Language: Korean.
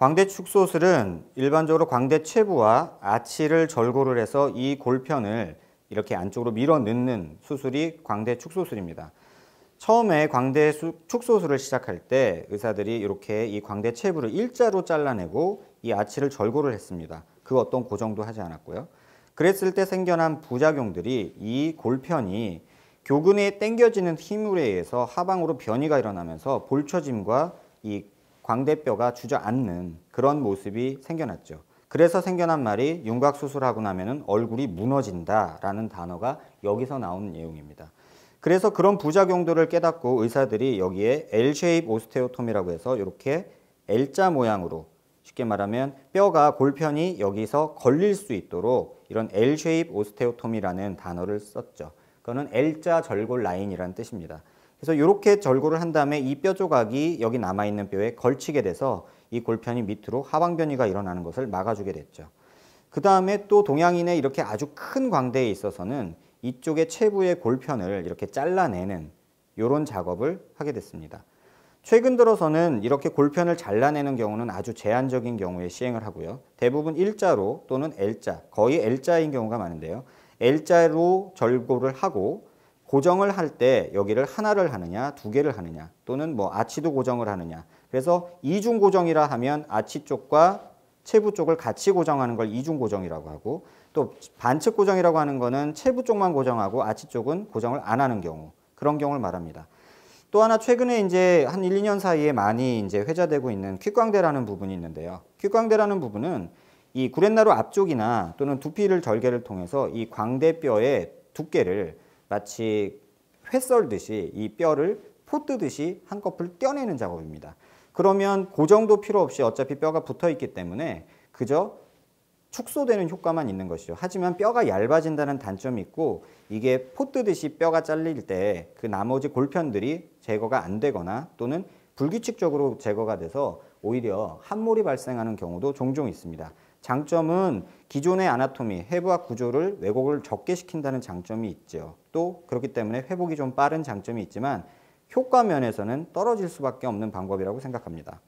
광대 축소술은 일반적으로 광대 최부와 아치를 절골을 해서 이 골편을 이렇게 안쪽으로 밀어 넣는 수술이 광대 축소술입니다. 처음에 광대 축소술을 시작할 때 의사들이 이렇게 이 광대 체부를 일자로 잘라내고 이 아치를 절골을 했습니다. 그 어떤 고정도 하지 않았고요. 그랬을 때 생겨난 부작용들이 이 골편이 교근에 당겨지는 힘으로 의해서 하방으로 변이가 일어나면서 볼처짐과 이 광대뼈가 주저앉는 그런 모습이 생겨났죠. 그래서 생겨난 말이 윤곽 수술하고 나면은 얼굴이 무너진다라는 단어가 여기서 나온 내용입니다. 그래서 그런 부작용들을 깨닫고 의사들이 여기에 L-쉐입 오스테오톰이라고 해서 이렇게 L자 모양으로 쉽게 말하면 뼈가 골편이 여기서 걸릴 수 있도록 이런 L-쉐입 오스테오톰이라는 단어를 썼죠. 그거는 L자 절골 라인이라는 뜻입니다. 그래서 이렇게 절골을 한 다음에 이 뼈 조각이 여기 남아있는 뼈에 걸치게 돼서 이 골편이 밑으로 하방 변이가 일어나는 것을 막아주게 됐죠. 그 다음에 또 동양인의 이렇게 아주 큰 광대에 있어서는 이쪽의 체부의 골편을 이렇게 잘라내는 이런 작업을 하게 됐습니다. 최근 들어서는 이렇게 골편을 잘라내는 경우는 아주 제한적인 경우에 시행을 하고요. 대부분 일자로 또는 L자, 거의 L자인 경우가 많은데요. L자로 절골을 하고 고정을 할 때 여기를 하나를 하느냐, 두 개를 하느냐, 또는 뭐 아치도 고정을 하느냐. 그래서 이중 고정이라 하면 아치 쪽과 체부 쪽을 같이 고정하는 걸 이중 고정이라고 하고 또 반측 고정이라고 하는 거는 체부 쪽만 고정하고 아치 쪽은 고정을 안 하는 경우 그런 경우를 말합니다. 또 하나 최근에 이제 한 1, 2년 사이에 많이 이제 회자되고 있는 퀵광대라는 부분이 있는데요. 퀵광대라는 부분은 이 구렛나루 앞쪽이나 또는 두피를 절개를 통해서 이 광대뼈의 두께를 마치 회 썰듯이 이 뼈를 포 뜨듯이 한꺼풀 떼어내는 작업입니다. 그러면 고정도 필요 없이 어차피 뼈가 붙어 있기 때문에 그저 축소되는 효과만 있는 것이죠. 하지만 뼈가 얇아진다는 단점이 있고 이게 포 뜨듯이 뼈가 잘릴 때 그 나머지 골편들이 제거가 안 되거나 또는 불규칙적으로 제거가 돼서 오히려 함몰이 발생하는 경우도 종종 있습니다. 장점은 기존의 아나토미, 해부학 구조를 왜곡을 적게 시킨다는 장점이 있죠. 또 그렇기 때문에 회복이 좀 빠른 장점이 있지만 효과 면에서는 떨어질 수밖에 없는 방법이라고 생각합니다.